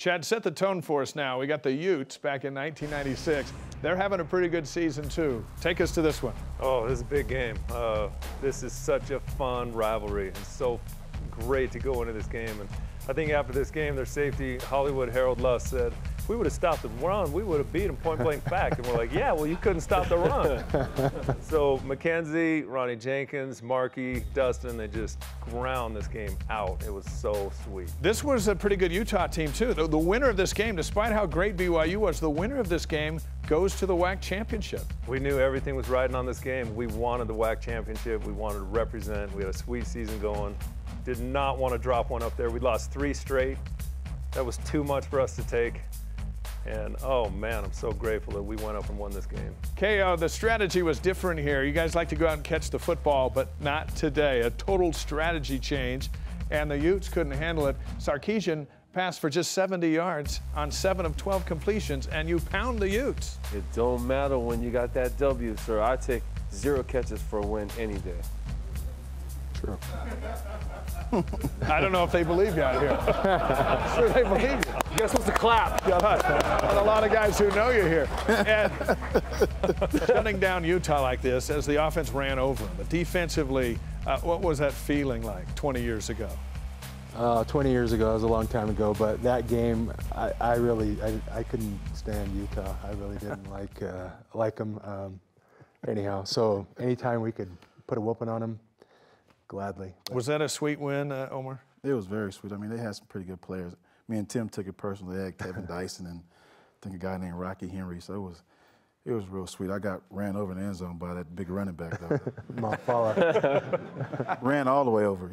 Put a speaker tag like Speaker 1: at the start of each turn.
Speaker 1: Chad, set the tone for us now. We got the Utes back in 1996. They're having a pretty good season, too. Take us to this one.
Speaker 2: Oh, this is a big game. Uh, this is such a fun rivalry and so great to go into this game. And I think after this game, their safety, Hollywood Harold Lusk, said, we would have stopped the run, we would have beat them point blank back. And we're like, yeah, well, you couldn't stop the run. so McKenzie, Ronney Jenkins, Markey, Dustin, they just ground this game out. It was so sweet.
Speaker 1: This was a pretty good Utah team, too. The, the winner of this game, despite how great BYU was, the winner of this game goes to the WAC championship.
Speaker 2: We knew everything was riding on this game. We wanted the WAC championship. We wanted to represent. We had a sweet season going. Did not want to drop one up there. We lost three straight. That was too much for us to take. And oh man, I'm so grateful that we went up and won this game.
Speaker 1: KO, the strategy was different here. You guys like to go out and catch the football, but not today. A total strategy change, and the Utes couldn't handle it. Sarkisian passed for just 70 yards on 7 of 12 completions, and you pound the Utes.
Speaker 3: It don't matter when you got that W, sir. I take zero catches for a win any day.
Speaker 4: True.
Speaker 1: I don't know if they believe you out here. I'm sure they believe you.
Speaker 3: You guys supposed to clap.
Speaker 1: Got a lot of guys who know you here. And shutting down Utah like this as the offense ran over them. But defensively, uh, what was that feeling like 20 years ago?
Speaker 4: Uh, 20 years ago, it was a long time ago, but that game, I, I really, I, I, couldn't stand Utah. I really didn't like uh, like them. Um, anyhow, so anytime we could put a whooping on them, gladly.
Speaker 1: Was that a sweet win, uh, Omar?
Speaker 5: It was very sweet. I mean, they had some pretty good players. Me and Tim took it personally. They had Kevin Dyson and I think a guy named Rocky Henry. So it was it was real sweet. I got ran over in the end zone by that big running back though.
Speaker 4: Ma'afala.
Speaker 5: ran all the way over.